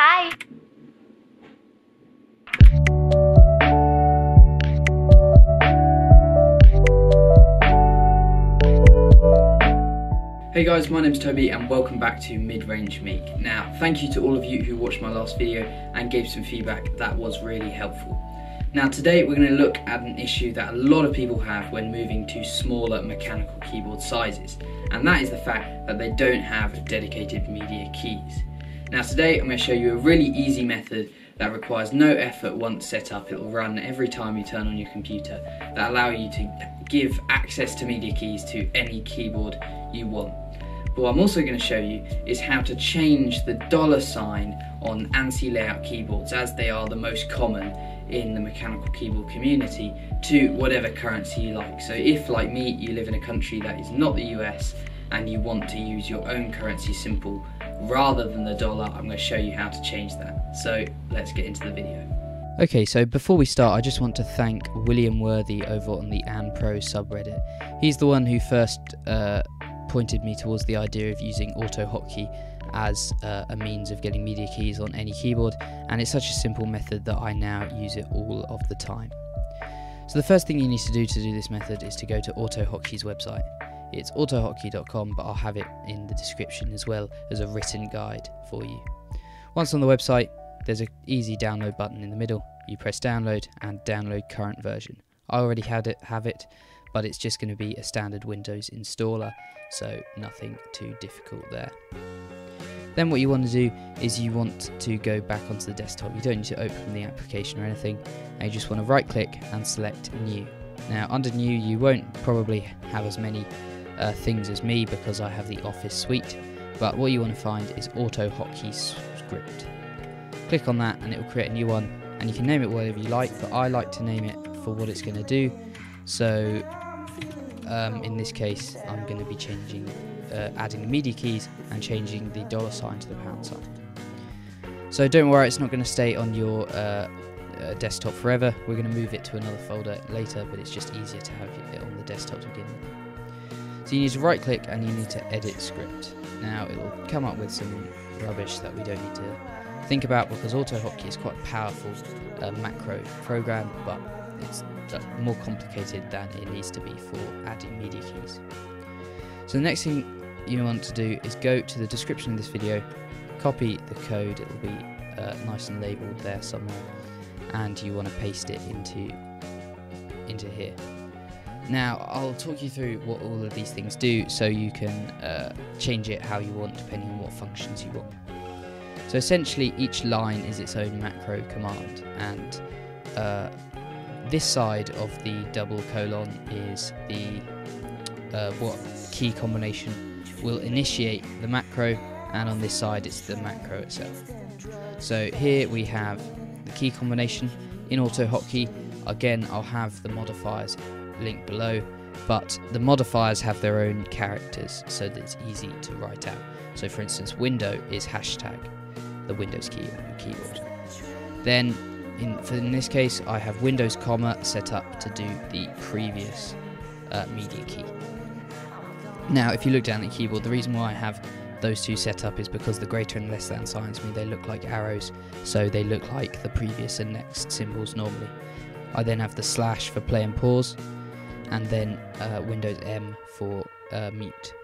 Hi. Hey guys, my name's Toby and welcome back to Mid-Range Meek. Now, thank you to all of you who watched my last video and gave some feedback, that was really helpful. Now today we're going to look at an issue that a lot of people have when moving to smaller mechanical keyboard sizes, and that is the fact that they don't have dedicated media keys. Now today I'm going to show you a really easy method that requires no effort once set up, it'll run every time you turn on your computer, that allow you to give access to media keys to any keyboard you want. But what I'm also going to show you is how to change the dollar sign on ANSI layout keyboards as they are the most common in the mechanical keyboard community to whatever currency you like. So if like me you live in a country that is not the US and you want to use your own currency symbol rather than the dollar, I'm going to show you how to change that. So let's get into the video. Okay, so before we start, I just want to thank William Worthy over on the Anne Pro subreddit. He's the one who first uh, pointed me towards the idea of using AutoHotkey as uh, a means of getting media keys on any keyboard, and it's such a simple method that I now use it all of the time. So the first thing you need to do to do this method is to go to AutoHotkey's website. It's autohotkey.com, but I'll have it in the description as well as a written guide for you. Once on the website, there's an easy download button in the middle. You press download and download current version. I already had it, have it, but it's just going to be a standard Windows installer, so nothing too difficult there. Then what you want to do is you want to go back onto the desktop. You don't need to open the application or anything, you just want to right click and select new. Now under new you won't probably have as many uh, things as me because I have the Office suite, but what you want to find is Auto AutoHotkey script. Click on that and it will create a new one, and you can name it whatever you like, but I like to name it for what it's going to do. So um, in this case, I'm going to be changing, uh, adding the media keys and changing the dollar sign to the pound sign. So don't worry, it's not going to stay on your uh, uh, desktop forever. We're going to move it to another folder later, but it's just easier to have it on the desktop to begin with. So you need to right click and you need to edit script. Now it will come up with some rubbish that we don't need to think about because AutoHotkey is quite a powerful uh, macro program, but it's more complicated than it needs to be for adding media keys. So the next thing you want to do is go to the description of this video, copy the code, it will be uh, nice and labeled there somewhere, and you want to paste it into into here. Now, I'll talk you through what all of these things do so you can uh, change it how you want depending on what functions you want. So essentially, each line is its own macro command, and uh, this side of the double colon is the uh, what key combination will initiate the macro, and on this side it's the macro itself. So here we have the key combination in AutoHotkey. Again, I'll have the modifiers link below, but the modifiers have their own characters so that it's easy to write out. So for instance, window is hashtag, the Windows key on your keyboard. Then in, in this case, I have Windows comma set up to do the previous uh, media key. Now, if you look down the keyboard, the reason why I have those two set up is because the greater and less than signs mean they look like arrows, so they look like the previous and next symbols normally. I then have the slash for play and pause, and then uh, Windows M for uh, mute.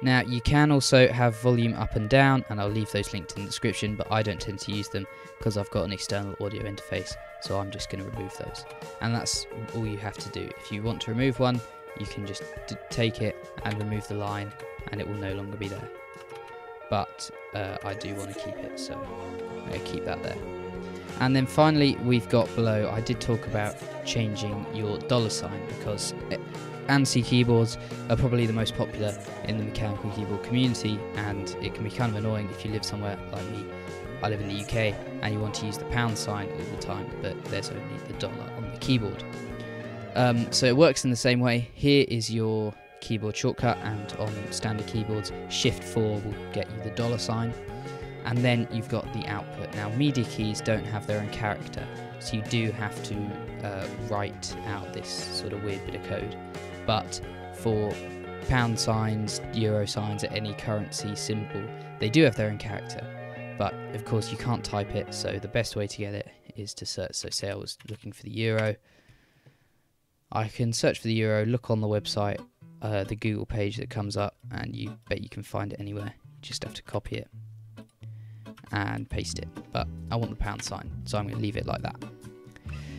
Now you can also have volume up and down and I'll leave those linked in the description but I don't tend to use them because I've got an external audio interface so I'm just going to remove those. And that's all you have to do. If you want to remove one you can just take it and remove the line and it will no longer be there. But uh, I do want to keep it so I'm going to keep that there. And then finally, we've got below, I did talk about changing your dollar sign because ANSI keyboards are probably the most popular in the mechanical keyboard community, and it can be kind of annoying if you live somewhere like me. I live in the UK and you want to use the pound sign all the time, but there's only the dollar on the keyboard. Um, so it works in the same way. Here is your keyboard shortcut, and on standard keyboards, Shift 4 will get you the dollar sign and then you've got the output. Now, media keys don't have their own character, so you do have to uh, write out this sort of weird bit of code. But for pound signs, euro signs, at any currency symbol, they do have their own character. but of course you can't type it. So the best way to get it is to search. So say I was looking for the euro, I can search for the euro, look on the website, uh, the Google page that comes up, and you bet you can find it anywhere. You just have to copy it and paste it. But I want the pound sign, so I'm going to leave it like that.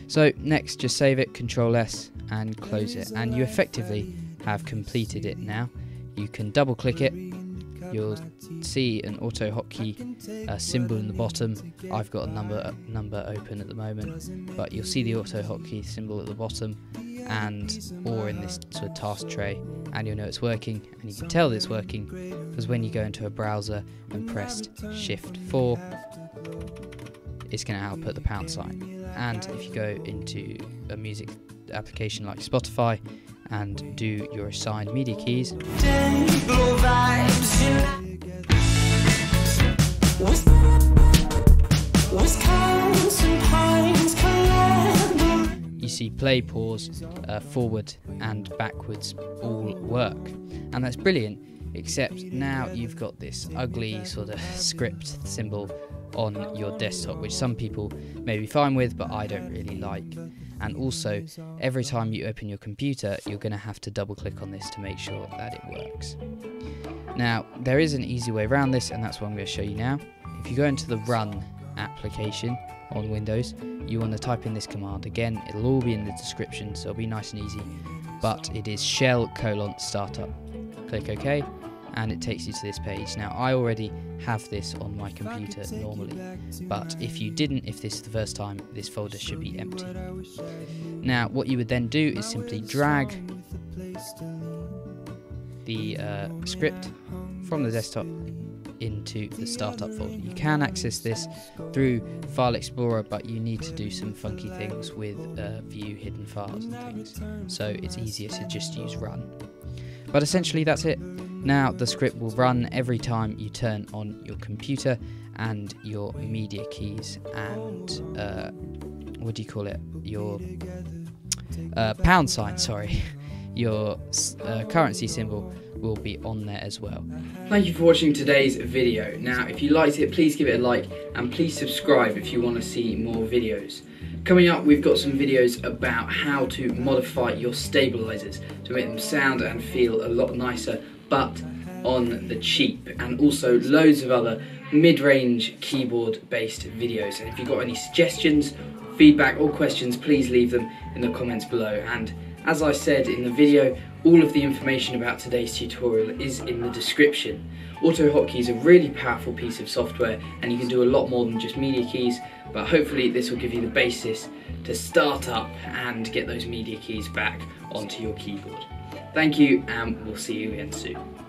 So next, just save it, Control S, and close it, and you effectively have completed it now. You can double click it. You'll see an auto hotkey uh, symbol in the bottom. I've got a number number open at the moment, but you'll see the auto hotkey symbol at the bottom and or in this sort of task tray and you'll know it's working and you can tell that it's working because when you go into a browser and press shift 4 it's going to output the pound sign. And if you go into a music application like Spotify and do your assigned media keys see play, pause, uh, forward, and backwards all work. And that's brilliant, except now you've got this ugly sort of script symbol on your desktop, which some people may be fine with, but I don't really like. And also, every time you open your computer, you're going to have to double click on this to make sure that it works. Now, there is an easy way around this, and that's what I'm going to show you now. If you go into the Run application on Windows, you want to type in this command. Again, it'll all be in the description, so it'll be nice and easy. But it is shell colon startup. Click OK, and it takes you to this page. Now, I already have this on my computer normally, but if you didn't, if this is the first time, this folder should be empty. Now, what you would then do is simply drag the uh, script from the desktop into the startup folder. You can access this through File Explorer, but you need to do some funky things with uh, view hidden files and things. So it's easier to just use run. But essentially, that's it. Now the script will run every time you turn on your computer and your media keys and uh, what do you call it? Your uh, pound sign, sorry. your uh, currency symbol will be on there as well. Thank you for watching today's video. Now, if you liked it, please give it a like and please subscribe if you want to see more videos. Coming up, we've got some videos about how to modify your stabilizers to make them sound and feel a lot nicer, but on the cheap, and also loads of other mid-range keyboard-based videos. And if you've got any suggestions, feedback or questions, please leave them in the comments below. And as I said in the video, all of the information about today's tutorial is in the description. AutoHotkey is a really powerful piece of software and you can do a lot more than just media keys, but hopefully this will give you the basis to start up and get those media keys back onto your keyboard. Thank you and we'll see you again soon.